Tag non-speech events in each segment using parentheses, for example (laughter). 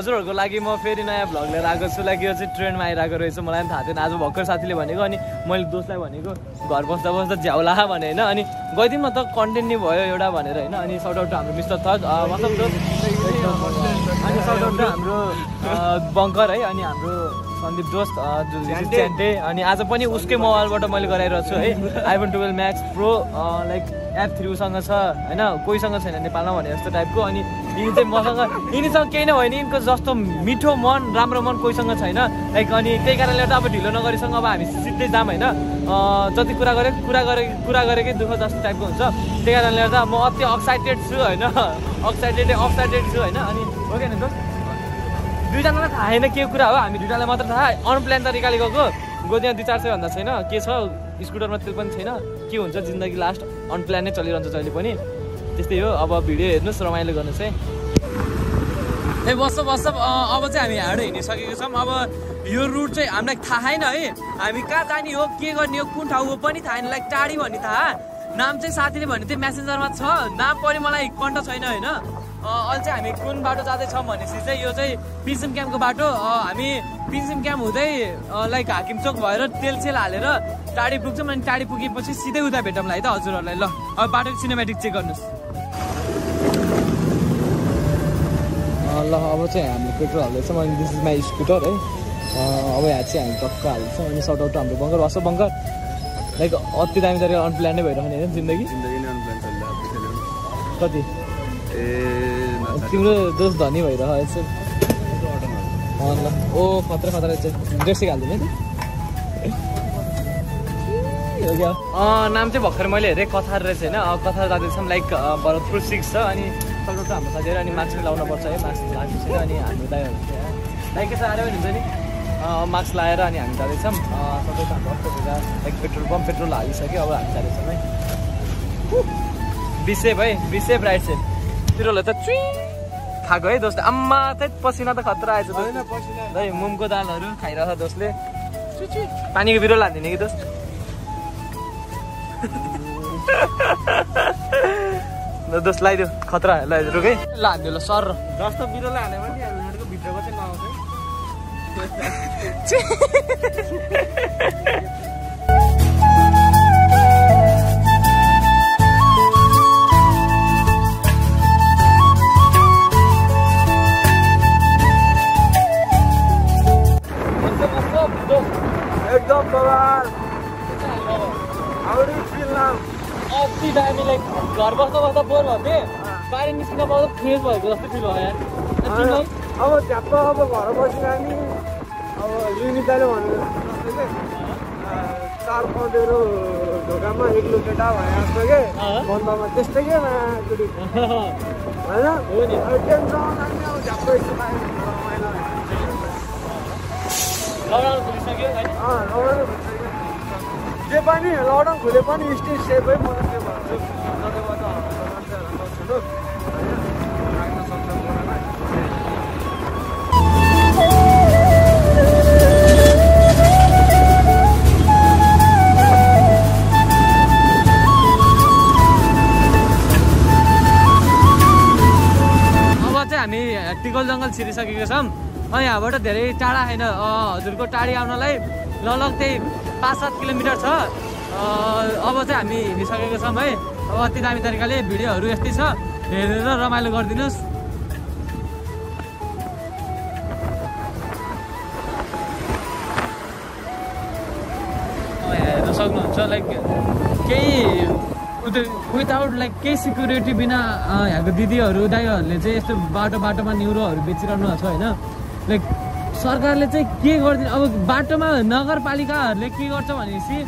हजुरहरूको लागि म फेरि नयाँ भ्लग लिएर आएको छु। लाइक यो चाहिँ ट्रेन्डमा आइरहेको रहेछ। मलाई पनि थाहा थिएन। आज भर्खर साथीले भनेको अनि मैले दोस्तलाई भनेको घर बस्दा बस्दा झ्याउला भने होइन। अनि गइदिउँ न त कन्टेन्ट नै भयो एउटा भनेर होइन। अनि सर्ट आउट हाम्रो मिस्टर थर्ड मतलब अनि सर्ट आउट हाम्रो बङ्कर है। अनि हाम्रो सन्दीप दोस्त च्यान्टे अनि आज पनि उसकै मोबाइलबाट मैले गराइरहेको छु है। IPhone twelve max pro like app three उसँग छ होइन। कोहीसँग छैन नेपालमा भने जस्तो टाइपको अनि यिनी चाहिँ मसँग यिनीसँग केही नै होइन यिनको जस्तो मिठो मन राम्रो मन कोहीसँग छैन। लाइक अनि त्यही कारणले गर्दा अब ढिलो नगरीसँग अब हामी सिधै जाम होइन। जति कुरा गरे कुरा गरे कुरा गरेकै दुःख जस्तो टाइपको हुन्छ। त्यही कारणले गर्दा म अति एक्साइटेड छु होइन। एक्साइटेड एक्साइटेड छु होइन। अनि हो कि होइन दुईजनालाई थाहा छैन के कुरा हो। हामी दुईजनालाई मात्र थाहा अनप्लान तरिकाले गएको। त्यहाँ दुई चार सय भन्दा छैन। के छ? स्कुटरमा तेल पनि छैन। के हुन्छ? जिन्दगी लास्ट अनप्लान नै चलिरहन्छ जहिले पनि। त्यस्तै हो। अब भिडियो हेर्नुहोस् रमाइलो गर्नुहोस् है। ए बस्छ बस्छ अब चाहिँ हामी हाडो हिँडिसकेको छौँ। अब यो रुट चाहिँ हामीलाई थाहा छैन है। हामी कहाँ जाने हो के गर्ने हो कुन ठाउँ हो पनि थाहा छैन। लाइक टाढी भन्ने थाहा। नाम चाहिँ साथीले भने चाहिँ मेसेन्जरमा छ। नाम पनि मलाई कन्ट छैन होइन। अहिले चाहिँ हामी कुन बाटो जाँदैछौँ भनेपछि चाहिँ यो चाहिँ पिसिम क्याम्पको बाटो। हामी पिसिम क्याम्प हुँदै लाइक हाकिम चोक भएर तेल सेल हालेर टाढी पुग्छौँ। अनि टाढी पुगेपछि सिधै उता भेटौँला है त हजुरहरूलाई। ल अब बाटोको सिनेमेटिक चेक गर्नुहोस्। ल अब चाहिँ हामीले पेट्रोल हाल्दैछौँ। अनि दिस इज माई स्कुटर है। अब यहाँ चाहिँ हामी टक्क हाल्दैछौँ अनि सर्ट आउट हाम्रो बङ्कर। वास बङ्कर? लाइक अति दामी तरिका अनप्लान नै भइरहने होइन जिन्दगी। कति? ए। तिम्रो दोस्त धनी भइरहेछ ल ओ खतरा खतरा चाहिँ ड्रेसिक हालिदिनु है। त नाम चाहिँ भर्खर मैले हेरेँ कथार रहेछ होइन। अँ, कथार जाँदैछौँ लाइक भरतपुर सिक्स छ अनि सबैको हाम्रो साथीहरू अनि मास्क पनि लाउनु पर्छ है मास्क लगाएको छैन अनि हाम्रो दाइहरू चाहिँ लाइक यसो आएर पनि हुन्छ नि मास्क लगाएर अनि हामी जाँदैछौँ। अँ, सबैको हाम्रो अर्को जग्गा लाइक पेट्रोल पम्प पेट्रोल हालिसक्यो अब हामी जाँदैछौँ है। बिसेप है बिसेप राइट साइड तिनीहरूलाई त चुई खाएको है दोस्त। आम्मा चाहिँ पसिना त खतरा आएछ दोस्त। है मुमको दालहरू खाइरहेछ दोस्तले। चुई, चुई। पानीको बिरुवा लाँदिने कि दोस्त? (laughs) ल दोस्त लगाइदियो खतरा लगाइदियो रुख ल हानिदियो ल सर। जस्तो बिरुवालाई हाल्यो भने भित्रको चाहिँ नआउँछ है। एकदम बवाल अति दामी लाइक घर बस्दा बस्दा बोर थिएँ बाहिर निस्किन पाउँदा फ्रेस भएको जस्तो फिल भयो यार? अब झ्याप्प अब घर बसेर नि अब युनिताले भन्नु जस्तो के चार पाउँदहरू ढोकामा एक्लो केटा भए जस्तो के। बन्दमा त्यस्तै के होइन हो नि। अब टेन्सन लाग्ने अब झ्याप्प यस्तो लाग्यो रमाइलो लकडाउन खोलिसक्यो होइन अँ, लकडाउन भइसक्यो। जे पनि लकडाउन खुले पनि स्टे सेफै म हामी टिकल जङ्गल छिरिसकेको छौँ। अनि यहाँबाट धेरै टाढा होइन। हजुरको टाढी आउनलाई लगभग त्यही पाँच सात किलोमिटर छ। अब चाहिँ हामी हिँडिसकेको छौँ है। अब अति दामी तरिकाले भिडियोहरू यस्तै छ। हेरेर रमाइलो गरिदिनुहोस्। हेर्न सक्नुहुन्छ लाइक केही विदाउट लाइक केही सिक्युरिटी बिना यहाँको दिदीहरू दाइहरूले चाहिँ यस्तो बाटो बाटोमा न्युरोहरू बेचिरहनु भएको छ होइन? लाइक सरकारले चाहिँ के गरिदिनु अब बाटोमा नगरपालिकाहरूले के गर्छ भनेपछि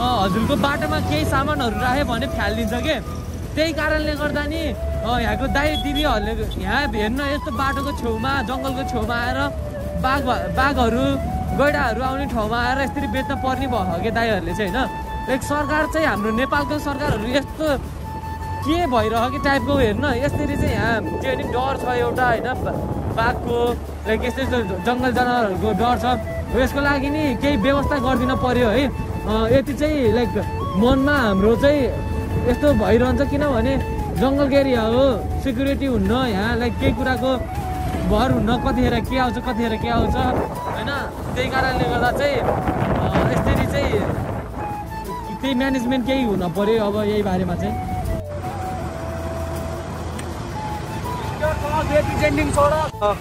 हजुरको बाटोमा केही सामानहरू राख्यो भने फ्यालिदिन्छ के? त्यही कारणले गर्दा नि यहाँको दाइ दिदीहरूले यहाँ हेर्न यस्तो बाटोको छेउमा जङ्गलको छेउमा आएर बाघ बाघहरू गैडाहरू आउने ठाउँमा आएर यसरी बेच्न पर्ने भयो कि दाइहरूले चाहिँ होइन? लाइक सरकार चाहिँ हाम्रो नेपालको सरकारहरू यस्तो के भइरह कि टाइपको हेर्न? यसरी चाहिँ यहाँ त्यो नि डर छ एउटा होइन? बाघको लाइक यस्तो यस्तो जङ्गल जनावरहरूको डर छ। यसको लागि नि केही व्यवस्था गरिदिन पर्यो है। यति चाहिँ लाइक मनमा हाम्रो चाहिँ यस्तो भइरहन्छ किनभने जङ्गलको एरिया हो सिक्युरिटी हुन्न यहाँ लाइक केही कुराको भर हुन्न कतिखेर के आउँछ कतिखेर के आउँछ होइन? त्यही कारणले गर्दा चाहिँ यसरी चाहिँ त्यही म्यानेजमेन्ट केही हुन पर्यो अब यही बारेमा चाहिँ। अँ,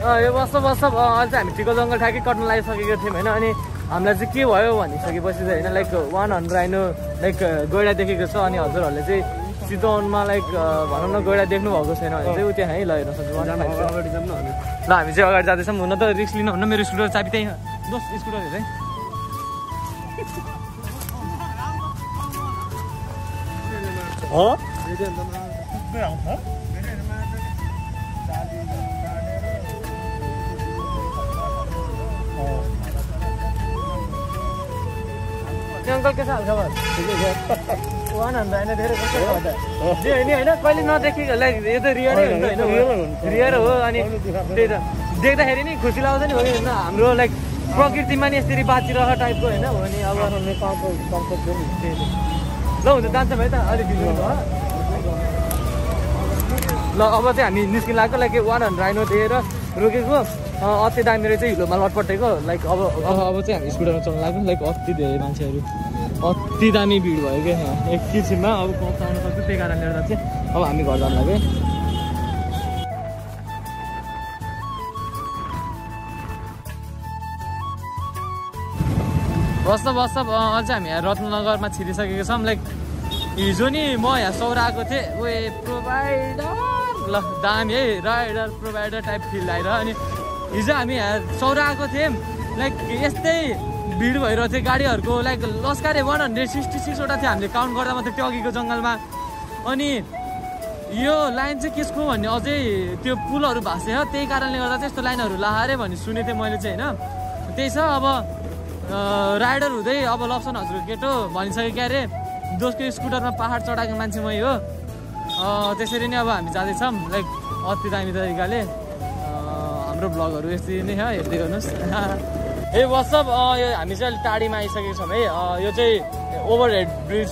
यो बस्छ बस्छ अँ, अहिले चाहिँ हामी टिको जङ्गल ठ्याक्कै कट्न लागिसकेको थियौँ होइन। अनि हामीलाई चाहिँ के भयो भनिसकेपछि चाहिँ होइन लाइक वान हन्ड्रेड आइनो लाइक गैडा देखेको छ। अनि हजुरहरूले चाहिँ चितवनमा लाइक भनौँ न गैडा देख्नु भएको छैन भने चाहिँ उ त्यहाँ है ल हेर्न सक्छु ल हामी चाहिँ अगाडि जाँदैछौँ। हुन त रिक्स लिनु हुन्न मेरो स्कुटर चाबी त्यही दोस् स्कुटर हेरेँ अङ्कल के छ हालखबर वान हन्ड्रेड होइन धेरै कस्तो जे होइन होइन कहिले नदेखेको लाइक यो त रियरै हुन्छ होइन। रियर हो अनि त्यही त। देख्दाखेरि नि खुसी लाग्छ नि हो कि होइन। हाम्रो लाइक प्रकृतिमा नि यसरी बाँचिरह टाइपको होइन हो नि। अब। ल हुन्छ जान्छ भाइ त। अलिक? ल अब चाहिँ हामी निस्किन लागेको लाइक वान हन्ड्रेड आइनो दिएर रोकेको। अति दामी रहेछ हिलोमा लटपटेको लाइक अब अब चाहिँ हामी स्कुटरमा चल्न लाग्यो। लाइक अति धेरै मान्छेहरू अति दामी भिड भयो क्या। यहाँ एकैछिनमा अब आउन सक्छ त्यही कारणले गर्दा चाहिँ अब हामी घर जानु लाग्यो। बस्छ बस्छ अझ हामी यहाँ रत्नगरमा छिरिसकेको छौँ। लाइक हिजो नि म यहाँ सौराएको थिएँ। उयो प्रोभाइडर ल दामी है राइडर प्रोभाइडर टाइप फिल आएर अनि हिजो हामी यहाँ सौराएको थियौँ। लाइक यस्तै भिड भइरहेको थियो गाडीहरूको लाइक लस्कारे वान हन्ड्रेड सिक्सटी सिक्सवटा थियो हामीले काउन्ट गर्दा मात्रै अघिको जङ्गलमा। अनि यो लाइन चाहिँ कसको भन्ने अझै त्यो पुलहरू भाँच्यो हो। त्यही कारणले गर्दा चाहिँ यस्तो लाइनहरू लाहारे भन्ने सुनेको थिएँ मैले चाहिँ होइन? त्यही छ। अब राइडर हुँदै अब लप्सन हजुर केटो भनिसक्यो क्या अरे। दोस्को स्कुटरमा पाहाड चढाएको मान्छे मै हो। त्यसरी नै अब हामी जाँदैछौँ। लाइक अति दामी तरिकाले। हाम्रो भ्लगहरू यसरी नै हो हेर्दै गर्नुहोस्। (laughs) ए वाट्सएप यो हामी चाहिँ अलिक टाढीमा आइसकेको छौँ है। यो चाहिँ ओभर हेड ब्रिज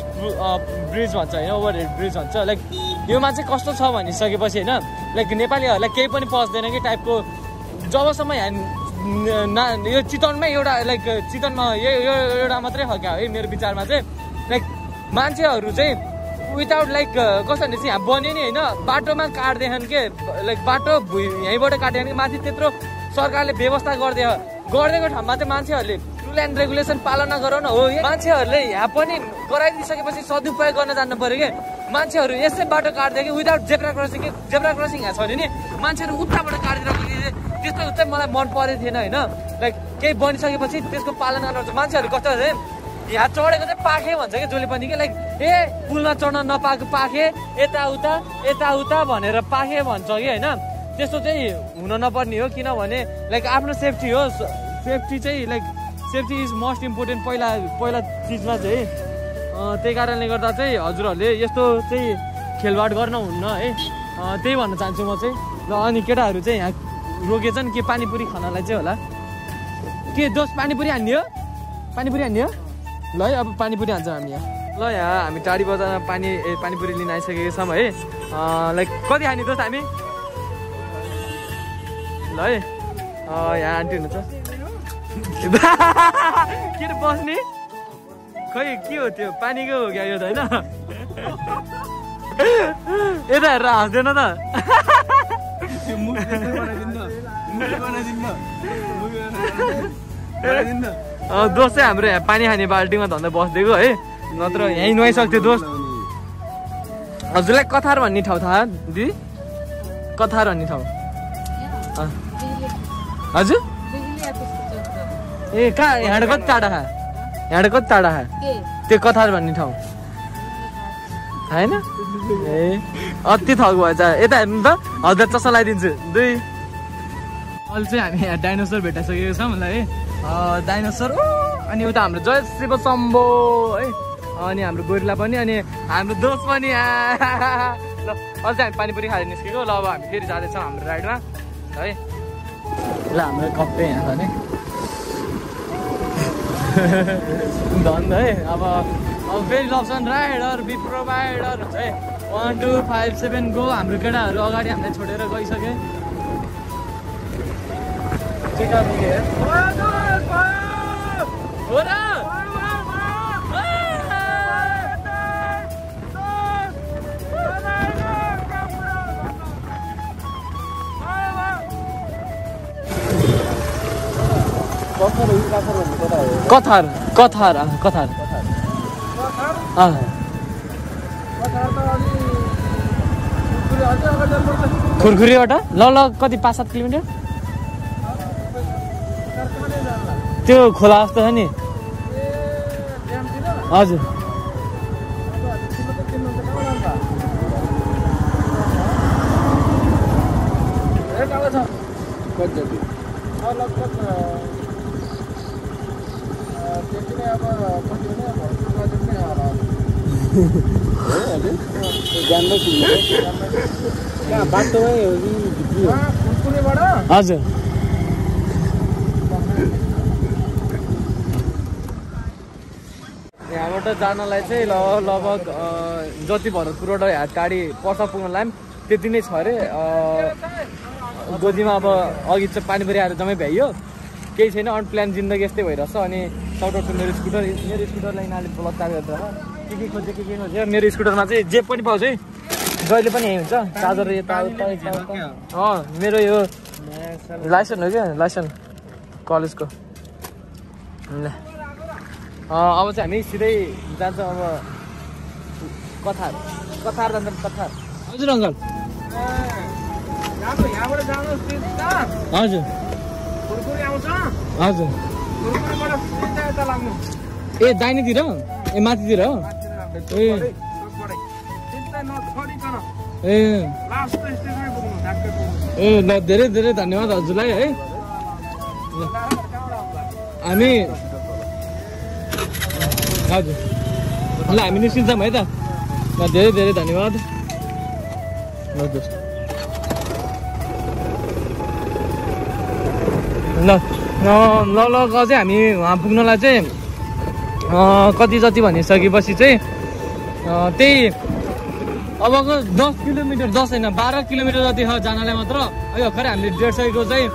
ब्रिज भन्छ होइन? ओभर हेड ब्रिज भन्छ। लाइक योमा चाहिँ कस्तो छ भनिसकेपछि होइन? लाइक नेपालीहरूलाई केही पनि पस्दैन कि टाइपको जबसम्म यहाँ न- यो चितवनमै एउटा लाइक चितवनमा यो एउटा मात्रै हो क्या है मेरो विचारमा चाहिँ। लाइक मान्छेहरू चाहिँ विदाउट लाइक कस्तो भने चाहिँ यहाँ बन्यो नि होइन बाटोमा काट्दैछन् के लाइक बाटो यहीँबाट काट्दैन कि माथि त्यत्रो सरकारले व्यवस्था गरिदियो गरिदिएको ठाउँमा चाहिँ मान्छेहरूले रुल एन्ड रेगुलेसन पालना गराउन हो। मान्छेहरूले यहाँ पनि गराइदिइसकेपछि सदुपयोग गर्न जान्नु पऱ्यो कि मान्छेहरू यसै बाटो काट्दै कि विदाउट जेब्रा क्रसिङ कि जेब्रा क्रसिङ यहाँ छ भने नि। मान्छेहरू उताबाट काटिरहेको त्यस्तो चाहिँ मलाई मन परेको थिएन होइन। लाइक केही बनिसकेपछि त्यसको पालना गर्छ। मान्छेहरू कस्तो यहाँ चढेको चाहिँ पाखे भन्छ कि जसले पनि कि लाइक ए पुलमा चढ्न नपाएको पाखे यताउता यताउता भनेर पाखे भन्छ कि होइन? त्यस्तो चाहिँ हुन नपर्ने हो किनभने लाइक आफ्नो सेफ्टी हो। सेफ्टी चाहिँ like safety is most important पहिला पहिला चिजमा चाहिँ। त्यही कारणले गर्दा चाहिँ हजुरहरूले यस्तो चाहिँ खेलवाड गर्न हुन्न है। त्यही भन्न चाहन्छु म चाहिँ। र अनि केटाहरू चाहिँ यहाँ रोकेछन् के पानीपुरी खानलाई चाहिँ होला। के दोस्त पानीपुरी हान्ने हो? पानीपुरी हान्ने हो? ल है अब पानीपुरी हान्छौँ हामी यहाँ ल यहाँ हामी टाढी बजारमा पानी ए पानीपुरी लिन आइसकेको छौँ है। अँ, लाइक कति खाने दोस्त हामी? ल है। अँ, यहाँ आन्टी हुनुहुन्छ। (laughs) के अरे बस्ने? खै के हो त्यो? पानीको हो क्या यो त होइन? (laughs) यता हेरेर हाँस्दैन त। बनाइदिनु (laughs) दोस्त चाहिँ हाम्रो यहाँ। पानी खाने बाल्टीमा धन्दा बसिदिएको है। नत्र यहीँ नुहाइसक्थ्यो दोस्त। हजुरलाई कथार भन्ने ठाउँ थाहा दिदी? कथार भन्ने ठाउँ। हजुर? ए कहाँ? यहाँबाट कति टाढा खा? यहाँबाट कति टाढा खा? त्यो कथार भन्ने ठाउँ। होइन? ए अति थक भएछ यता हेर्नु त। हजार चस्मा लगाइदिन्छु। दुई। अहिले चाहिँ हामी यहाँ डाइनोसर भेटाइसकेको छौँ मलाई। है डाइनोसर अनि उता हाम्रो जय शिव शम्भो है। अनि हाम्रो गोरिला पनि अनि हाम्रो दोस्त पनि। (laughs) ल चाहिँ हामी पानीपुरी खाएर निस्केको ल अब हामी फेरि जाँदैछौँ हाम्रो राइडमा है। ल हाम्रो कप्पे यहाँ छ नि। (laughs) धन्द है अब अब फेरि लप्सन राइडर बी प्रोभाइडर हुन्छ है। One two five seven go हाम्रो केटाहरू अगाडि हामीलाई छोडेर गइसके। हो र कथार कथार कथार अँ खुरखुरीबाट ल ल कति पाँच सात किलोमिटर त्यो खोला जस्तो छ नि। हजुर। (laughs) हजुर। यहाँबाट जानलाई चाहिँ ल लगभग जति भरतपुरबाट हात गाडी पर्सा पुग्नलाई पनि त्यति नै छ अरे। अ, गोजीमा अब अघि चाहिँ पानी आएर जम्मै भ्याइयो। केही छैन अनप्लान जिन्दगी यस्तै भइरहेछ अनि सौट टु मेरो स्कुटर मेरो स्कुटरलाई यिनीहरूले बलात्कार गरेर के के खोज्यो के के खोज्यो? मेरो स्कुटरमा चाहिँ जे पनि पाउँछ है। जहिले पनि यहीँ हुन्छ चार्जर यता अँ मेरो यो लाइसेन्स हो क्या? लाइसेन्स। कलेजको। ल। अब चाहिँ हामी सिधै जान्छौँ अब कथार कथार जान्छौँ कथार हजुर अङ्कल। हजुर। हजुर। ए दाहिनेतिर ए माथितिर हो? ए। ए ल धेरै धेरै धन्यवाद हजुरलाई है। हामी हजुर ल हामी निस्किन्छौँ है त। ल धेरै धेरै धन्यवाद। दोस्त ल ल ल अझै हामी वहाँ पुग्नलाई चाहिँ कति जति भनिसकेपछि चाहिँ त्यही अबको दस किलोमिटर दस होइन बाह्र किलोमिटर जति छ जानलाई मात्र है भर्खरै हामीले डेढ सयको चाहिँ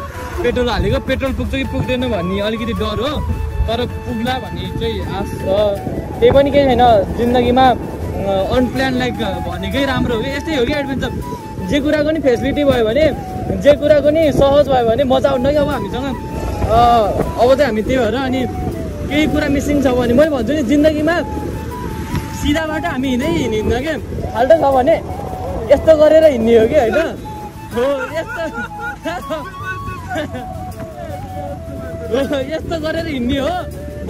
पेट्रोल हालेको पेट्रोल पुग्छ कि पुग्दैन भन्ने अलिकति डर हो। तर पुग्ला भन्ने चाहिँ आश छ त्यही पनि केही छैन। जिन्दगीमा अनप्लान लाइक भनेकै राम्रो हो। कि यस्तै हो कि एडभेन्चर जे कुराको नि फेसिलिटी भयो भने जे कुराको नि सहज भयो भने मजा आउन कि अब हामीसँग। अब चाहिँ हामी त्यही भएर अनि केही कुरा मिसिङ छ भने मैले भन्छु नि जिन्दगीमा सिधा बाटो हामी हिँड्दै हिँड्दैन क्या फाल्टो छ भने यस्तो गरेर हिँड्ने हो कि होइन? हो यस्तो। (laughs) (laughs) यस्तो गरेर हिँड्ने हो।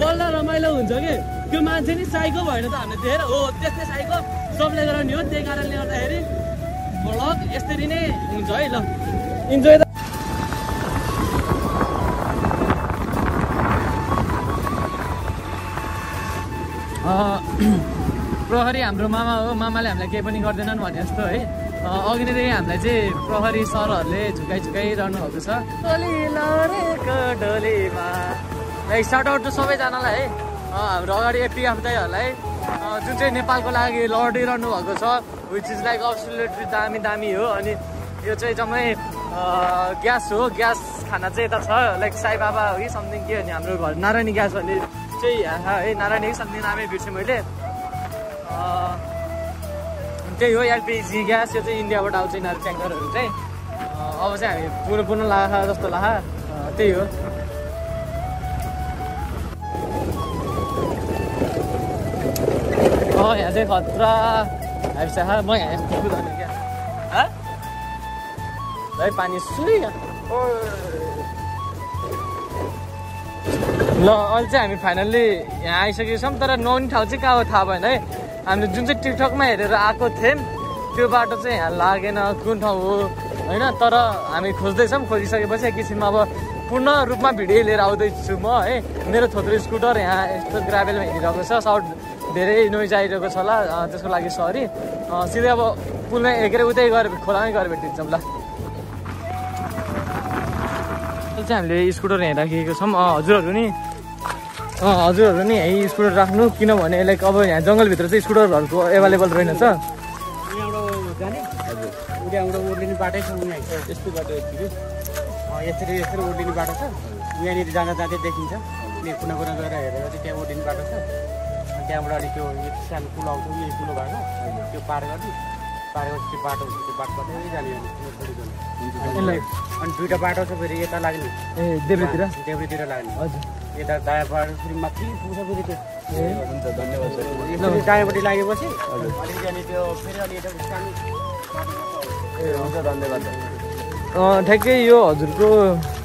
बल्ल रमाइलो हुन्छ कि? त्यो मान्छे नि साइको भएन त हामीले देखेर हो त्यस्तै साइको। सबले गराउने हो त्यही कारणले गर्दाखेरि भ्लग यसरी नै हुन्छ है ल। इन्जोय (clears throat) प्रहरी हाम्रो मामा हो मामाले हामीलाई केही पनि गर्दैनन् भने जस्तो है। अघि नैदेखि हामीलाई चाहिँ प्रहरी सरहरूले झुकाइ झुकाइरहनु भएको छ। साउट आउट सबैजनालाई है। हाम्रो अगाडि एपिएफ दाईहरूलाई अ, जुन चाहिँ नेपालको लागि लडिरहनु भएको छ विच इज लाइक अब्सोल्युटली दामी दामी हो। अनि यो चाहिँ जम्मै ग्यास हो। ग्यास खाना चाहिँ यता छ लाइक साई बाबा हो कि समथिङ के हो नि हाम्रो घर नारायणी ग्यास भन्ने चाहिँ है नारायणी समथिङ नामै बिर्सेँ मैले। त्यही हो एलपिजी ग्यास यो चाहिँ इन्डियाबाट आउँछ यिनीहरू ट्याङ्करहरू चाहिँ। अब चाहिँ हामी पुनः पुनः लाखा जस्तो लाखा त्यही हो। यहाँ चाहिँ खतरा। आइपुग्छ हा म यहाँ यस्तो क्या? हाँ? पानी सुई ल अहिले चाहिँ हामी फाइनल्ली यहाँ आइसकेको छौँ तर नआउने ठाउँ चाहिँ कहाँ थाहा भएन है। हामीले जुन चाहिँ टिकटकमा हेरेर आएको थियौँ त्यो बाटो चाहिँ यहाँ लागेन कुन ठाउँ हो होइन? तर हामी खोज्दैछौँ खोजिसकेपछि एकैछिनमा अब पूर्ण रूपमा भिडियो लिएर आउँदैछु म है? मेरो थोत्रो स्कुटर यहाँ यस्तो ग्राभेलमा हिँडिरहेको छ साउन्ड धेरै नोइज आइरहेको छ होला त्यसको लागि सरी। सिधै अब पुलमा हेरेर उतै गएर खोलामै गएर भेटिन्छौँ ल। चाहिँ हामीले स्कुटर यहाँ राखेको छौँ। हजुरहरू नि। हजुरहरू नि यहीँ स्कुटर राख्नु किनभने लाइक अब यहाँ जङ्गलभित्र चाहिँ स्कुटरहरूको एभाइलेबल रहेनछ। ओर्लिने बाटै छ यस्तो बाटो यसरी। यसरी ओर्लिने बाटो छ। यहाँनिर जाँदा जाँदै देखिन्छ। अनि कुना कुना गएर हेरेर चाहिँ त्यहाँ ओर्लिने बाटो छ। अनि त्यहाँबाट अनि त्यो यो सानो पुल आउँछ यही पुल भएको। त्यो पार गर्ने। पार गरेपछि त्यो बाटो हुन्छ त्यो बाटोबाटै जाने अनि त्यो छोडी जाने। अनि दुइटा बाटो छ फेरि यता लाग्ने। ए देब्रेतिर? देब्रेतिर लाग्ने। हजुर। यता फेरि माथि पुग्छ फेरि त्यो। हुन्छ धन्यवाद दायाँपट्टि लागेपछि अलिकति त्यो फेरि ए हुन्छ धन्यवाद अँ, ठ्याक्कै यो हजुरको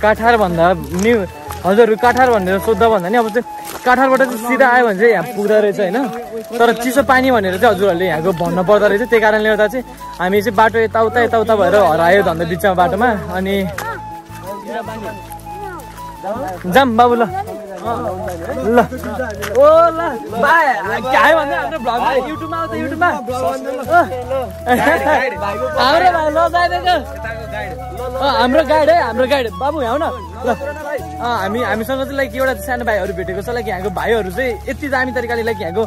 काठार भन्दा नि हजुरहरू काठार भनेर सोद्धा भन्दा नि अब चाहिँ काठारबाट चाहिँ सिधा आयो भने चाहिँ यहाँ पुग्दो रहेछ होइन। तर चिसो पानी भनेर चाहिँ हजुरहरूले यहाँको भन्नु पर्दो रहेछ। त्यही कारणले गर्दा चाहिँ हामी चाहिँ बाटो यताउता यताउता भएर हरायो धन्दा बिचमा बाटोमा। अनि जाम बाबु ल। ल ओ ल बाई के आयो भने हाम्रो भ्लगमा युट्युबमा आउँछ युट्युबमा हाम्रो भाइ ल अँ, हाम्रो गाइड है हाम्रो गाइड बाबु यहाँ न ल हामी हामीसँग चाहिँ लाइक एउटा सानो भाइहरू भेटेको छ लाइक यहाँको भाइहरू चाहिँ यति दामी तरिकाले लाइक यहाँको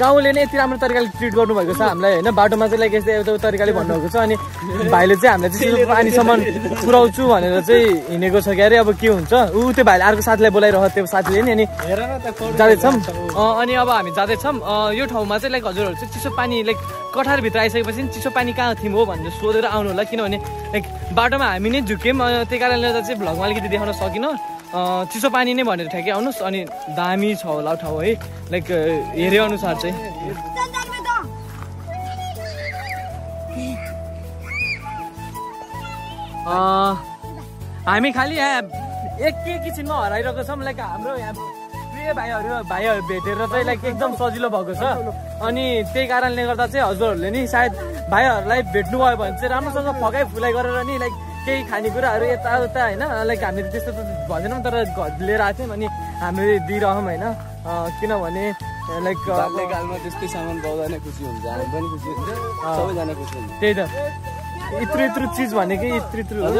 गाउँले नै यति राम्रो तरिकाले ट्रिट गर्नुभएको छ हामीलाई होइन? बाटोमा चाहिँ लाइक यस्तै एउटा तरिकाले भन्नुभएको छ अनि भाइले चाहिँ हामीलाई चाहिँ पानीसम्म पुऱ्याउँछु भनेर चाहिँ हिँडेको छ क्यारे। अब के हुन्छ? ऊ त्यो भाइले अर्को साथीलाई बोलाइरह त्यो साथीले नि अनि जाँदैछौँ। अनि अब हामी जाँदैछौँ। यो ठाउँमा चाहिँ लाइक हजुरहरू चाहिँ चिसो पानी लाइक कठारभित्र आइसकेपछि चिसो पानी कहाँ थियौँ हो भनेर सोधेर आउनु होला। किनभने लाइक बाटोमा हामी नै झुक्यौँ। त्यही कारणले गर्दा चाहिँ भ्लगमा अलिकति देखाउन सकिनँ। चिसो पानी नै भनेर ठ्याक्कै आउनुहोस् अनि दामी छ होला ठाउँ है। लाइक हेरे अनुसार चाहिँ हामी खालि यहाँ एक के किसिममा हराइरहेको छौँ। लाइक हाम्रो यहाँ प्रिय भाइहरू भाइहरू भेटेर चाहिँ लाइक एकदम सजिलो भएको छ। अनि त्यही कारणले गर्दा चाहिँ हजुरहरूले नि सायद भाइहरूलाई भेट्नुभयो भने चाहिँ राम्रोसँग फकाइ फुलाइ गरेर नि लाइक केही खानेकुराहरू यताउता होइन? लाइक हामीले त्यस्तो त भन्दैनौँ तर लिएर आएको थियौँ अनि हामीले दिइरहौँ होइन? किनभने लाइक त्यस्तै सामान पाउँदा नै खुसी हुन्छ। हामी पनि खुसी हुन्छ। सबैजना खुसी हुन्छ। त्यही त। यत्रु यत्रु चिज भनेकै यत्रु यत्रु हो।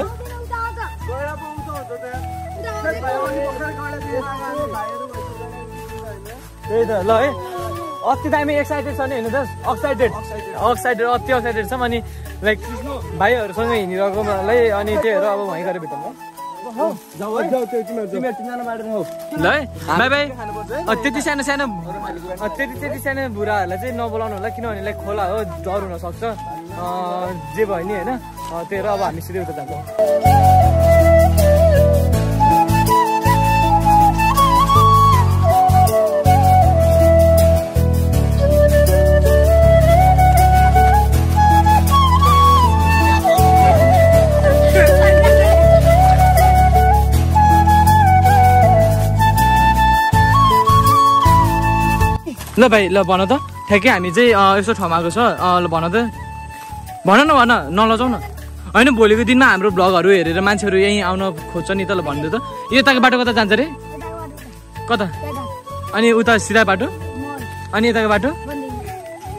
त्यही त। ल है। अति दामी एक्साइटेड छ नि हेर्नु त। एक्साइटेड एक्साइटेड अति एक्साइटेड छ अनि लाइक भाइहरूसँग हिँडिरहेको मलाई अनि त्योहरू अब वहीँ गएर भेटौँ ल त्यति सानो सानो त्यति त्यति सानो बुढाहरूलाई चाहिँ नबोलाउनु होला किनभने लाइक खोला हो डर हुनसक्छ। जे भयो नि होइन? त्यही अब हामी सिधै उता जान्छौँ। ल भाइ ल भन त। ठ्याक्कै हामी चाहिँ यस्तो ठाउँमा आएको छ। ल भन त। भन न भन। नलजाउ न। होइन भोलिको दिनमा हाम्रो भ्लगहरू हेरेर मान्छेहरू यहीँ आउन खोज्छ नि त ल भनिदियो त। यताको बाटो कता जान्छ रे? कता? अनि उता सिधा बाटो? अनि यताको बाटो?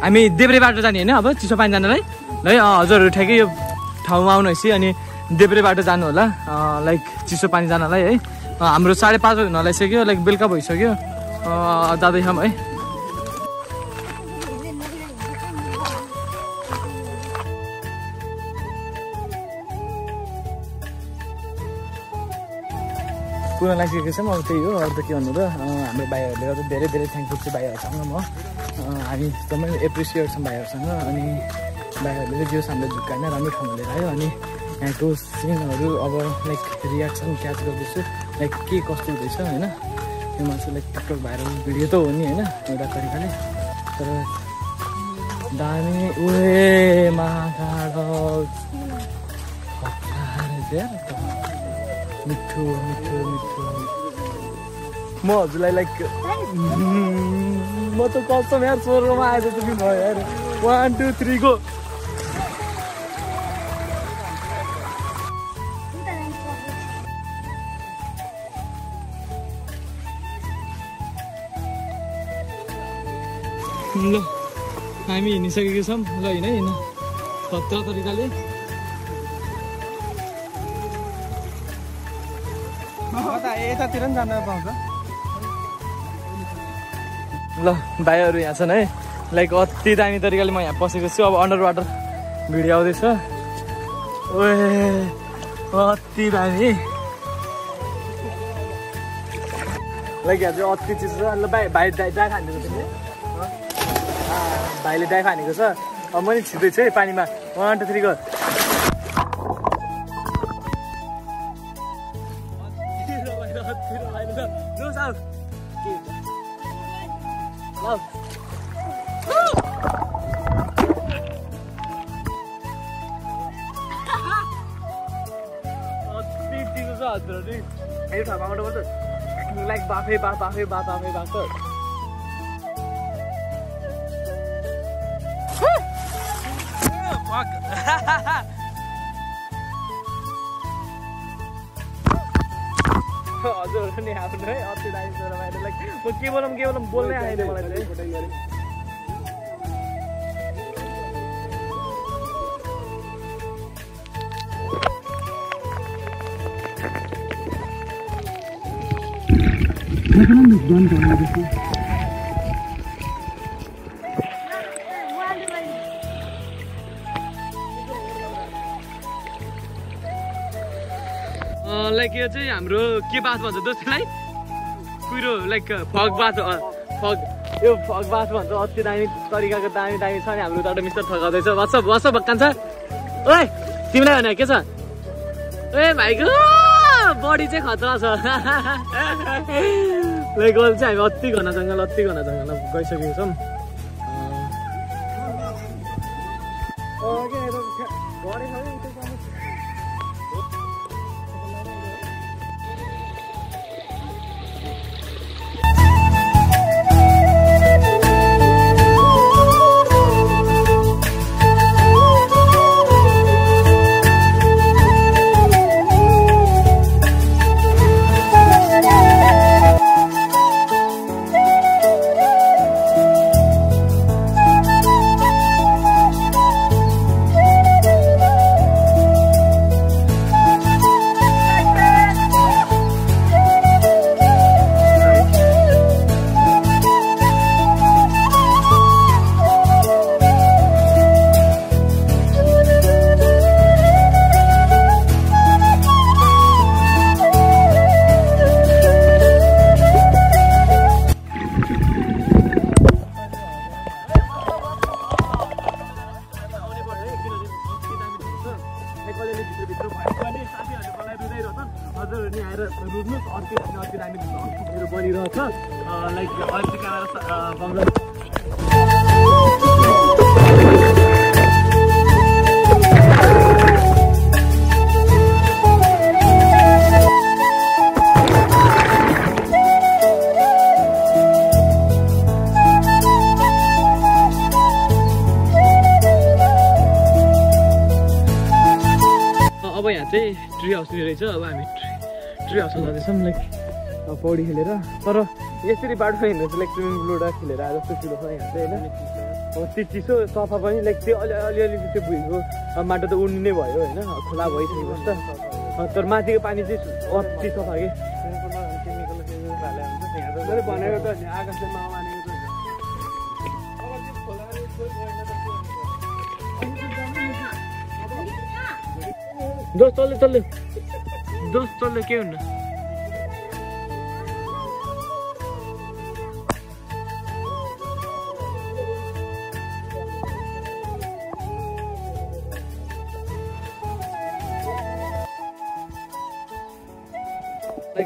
हामी देब्रे बाटो जाने होइन अब चिसो पानी जानलाई ल है हजुरहरू ठ्याक्कै यो ठाउँमा आउनुहोस् अनि देब्रे बाटो जानु होला। लाइक चिसो पानी जानलाई है। हाम्रो साढे पाँच हुन लागिसक्यो लाइक बेलुका भइसक्यो। जाँदैछौँ है। पुग्न लागिसकेको छौँ अब त्यही हो अरू त के भन्नु र हाम्रो भाइहरूले गर्दा धेरै धेरै थ्याङ्कफुल छु भाइहरूसँग म। हामी एकदमै एप्रिसिएट छौँ भाइहरूसँग अनि भाइहरूले जे होस् हामीलाई झुक्काएन राम्रो ठाउँमा लिएर आयो अनि यहाँको सिनहरू अब लाइक रियाक्सन क्याच गर्दैछु। लाइक के कस्तो हुँदैछ होइन? यो मान्छे लाइक टिकटक भाइरल भिडियो त हो नि होइन? एउटा तरिकाले। तर दामी उए मिठो मिठो मिठो म हजुरलाई लाइक म त कसम यार स्वर्गमा आएछ त भयो यार वान टू थ्री गो ल हामी हिँडिसकेको छौँ। ल हिँड हिँड। खतरा तरिकाले यतातिर पनि जान पाउँछ। ल भाइहरू यहाँ छन् है। लाइक अति दामी तरिकाले म यहाँ पसेको छु। अब अन्डर वाटर भिडियो आउँदैछ। ओए अति दामी। लाइक यहाँ चाहिँ अति चिज छ। ल भाइ भाइ दाइ दाइ खानेको अँ, भाइले दाइ खानेको छ। अब म नि छिँदैछु है पानीमा। वान टू थ्री गो बाफ हजुर नि आफ्नो है अति दामी छोरा लाइक म के बोलौँ के बोलौँ बोल्नै आएन मलाई चाहिँ। लाइक यो चाहिँ हाम्रो के बात भन्छ दोस्रोलाई कुरो लाइक फग अ, फग यो फग बात भन्छ अति दामी तरिकाको दामी दामी छ नि हाम्रो एउटा मिस्टर ठगाउँदैछ। वाट्सअप वाट्सअप भक्कान्छ ओए तिमीलाई भने के छ? ए भाइको बडी चाहिँ खतरा छ। (laughs) लाइक चाहिँ हामी अति घना जङ्गल अति घना जङ्गलमा गइसकेको छौँ हाउस रहेछ अब हामी ट्री हाउसमा जाँदैछौँ लाइक पौडी खेलेर तर यसरी बाटो हिँड्नु चाहिँ लाइक स्विमिङ पुलबाट खेलेर आए जस्तो छ यहाँ चाहिँ होइन त्यो चिसो सफा पनि लाइक त्यो अलि अलिअलि त्यो भुइँको माटो त उड्नु नै भयो होइन खोला भइसकेपछि त तर माथिको पानी चाहिँ अति सफा के दोस्त चल्यो चल्यो दोस्त चल्यो के हुन्न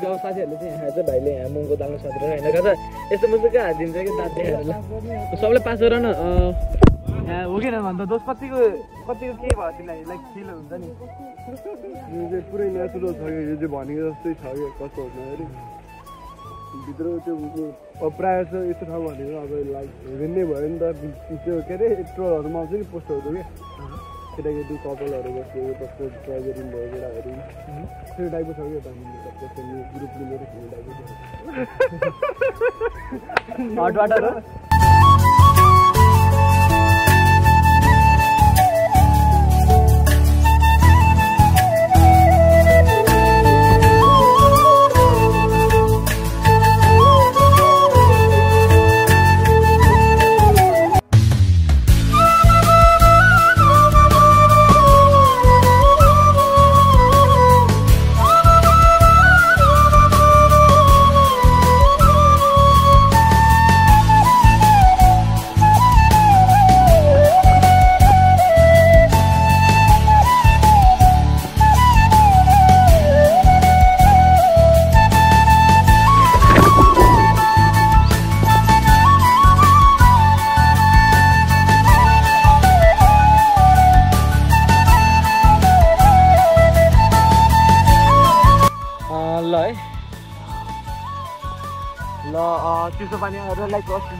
अब साथीहरूले चाहिँ यहाँ चाहिँ भाइले यहाँ मुङको दाल्नु सक्दैन होइन कता? यस्तो मात्रै कहाँ हात दिन्छ कि दाँत देखाएर ल। सबलाई पास गर न। हो कि भन्दा दोष कतिको कतिको के भयो तिमीलाई? लाइक फिल हुन्छ नि। यो चाहिँ पुरै नेचुरल छ यो चाहिँ भनेको जस्तै छ कि कस्तो भन्दाखेरि भित्र त्यो अब प्रायः जस्तो यस्तो ठाउँ भनेको अब लाइक हेभेन नै भयो नि त। त्यो के अरे ट्रोलहरूमा आउँछ नि पोस्टरहरू क्या केटाकेटी कपालहरू बस्यो कस्तो ट्राइजर भयो केटाहरू। त्यो टाइपको छ क्या त ग्रुप खेल्ने टाइपको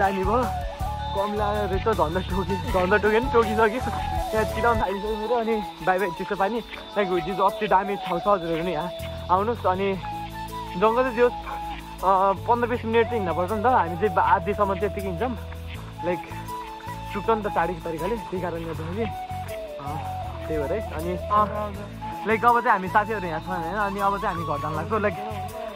दामी भयो। कम लगाएर रहेछ झन्डा टोकि झन्डा टोक्यो नि टोकिसक्यो। त्यहाँ चिलाउनु थालिसक्यो मेरो अनि बाई बाई चिसो पानी। लाइक चिज अस्ति दामी छ हजुरहरू नि यहाँ। आउनुहोस् अनि जङ्गल चाहिँ त्यो पन्ध्र बिस मिनट चाहिँ हिँड्नुपर्छ नि त। हामी चाहिँ आधीसम्म त्यतिकै हिँड्छौँ। लाइक टुक्छ नि त टाढीको तरिकाले त्यही कारणले गर्दाखेरि त्यही भएर है। अनि लाइक अब चाहिँ हामी साथीहरू यहाँ छौँ होइन। अनि अब चाहिँ हामी घर जानु लाग्छौँ। लाइक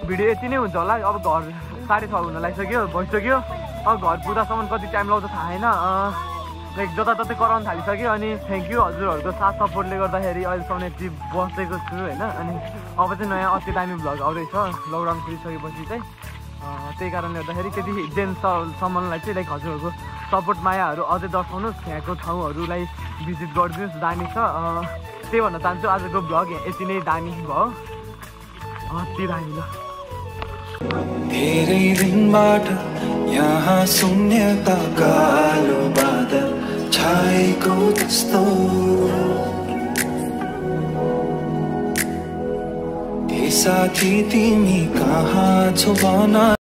भिडियो यति नै हुन्छ होला। अब घर साढे छ हुन लागिसक्यो भइसक्यो। घर पुग्दासम्म कति टाइम लाउँछ थाहा अँ, लाइक जताततै कराउनु थालिसक्यो अनि थ्याङ्क यू हजुरहरूको साथ सपोर्टले गर्दाखेरि अहिलेसम्म यति बसेको छु होइन। अनि अब चाहिँ नयाँ अति दामी भ्लग आउँदैछ। लकडाउन खुलिसकेपछि चाहिँ त्यही कारणले गर्दाखेरि त्यति जेन्टसम्मलाई चाहिँ लाइक हजुरहरूको सपोर्ट मायाहरू अझै दर्शाउनुहोस्। यहाँको ठाउँहरूलाई भिजिट गरिदिनुहोस् दामी छ। त्यही भन्न चाहन्छु आजको भ्लग यति नै दामी भयो। अति दामी ल। धेरै दिनबाट यहाँ शून्यता कालो बादल छाएको जस्तो। साथी तिमी कहाँ छौ भन।